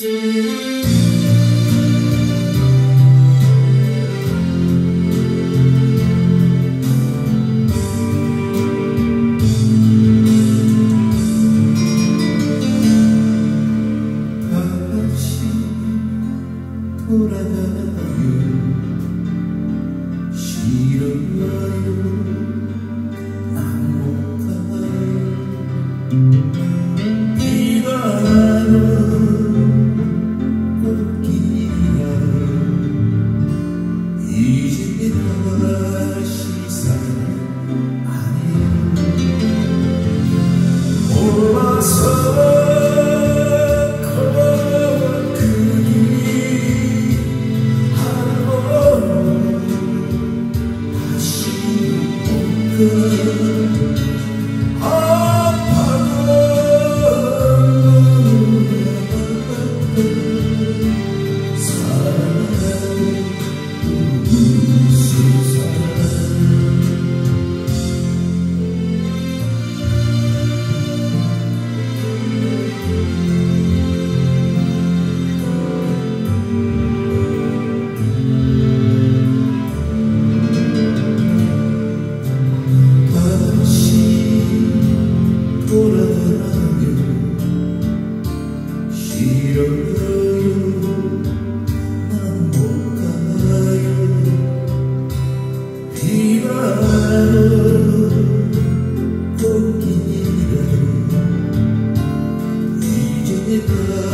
싫어요. 난 못가요. 아파도 Thank you.